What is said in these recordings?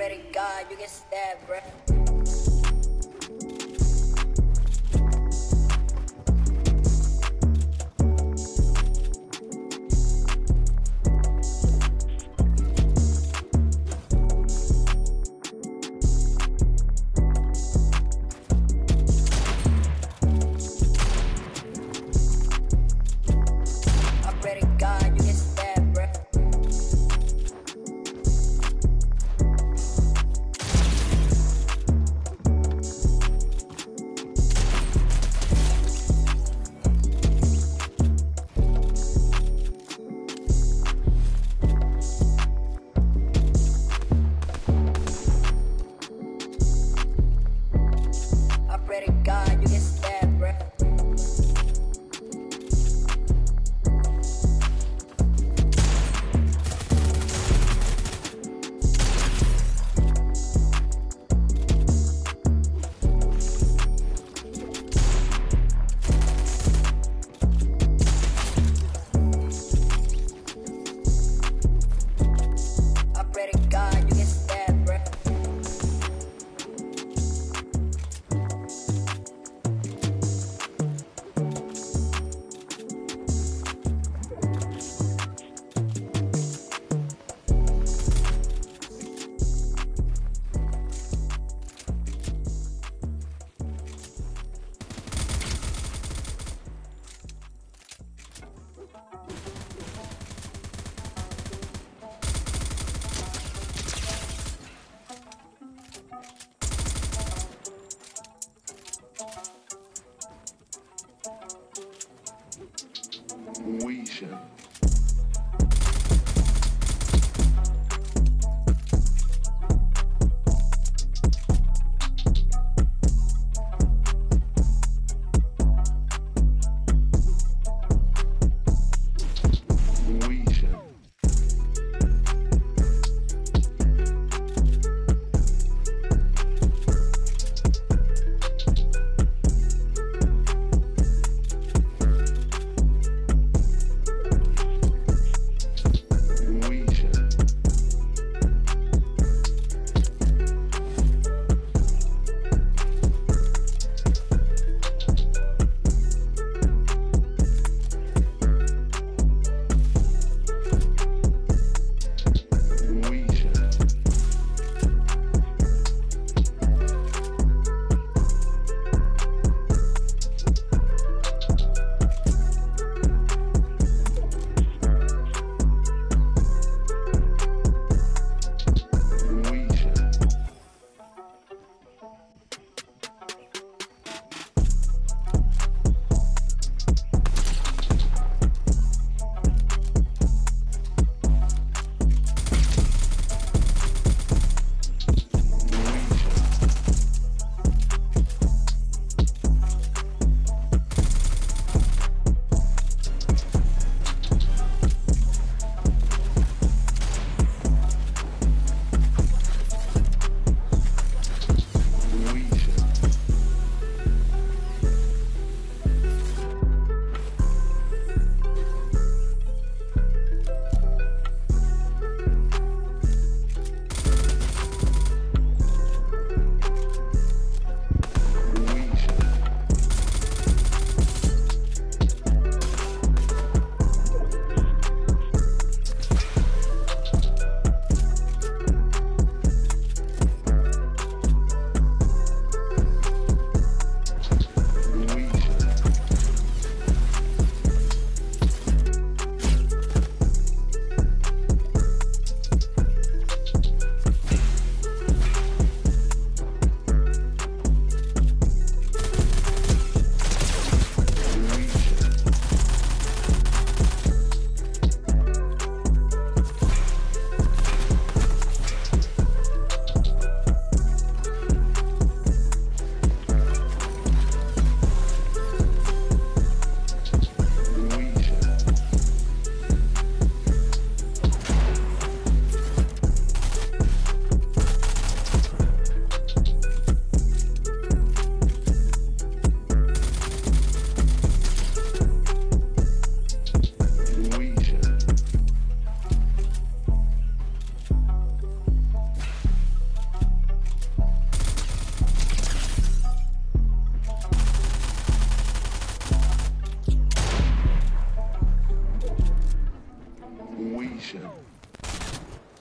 To God you get stabbed, bruh.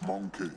Monkey.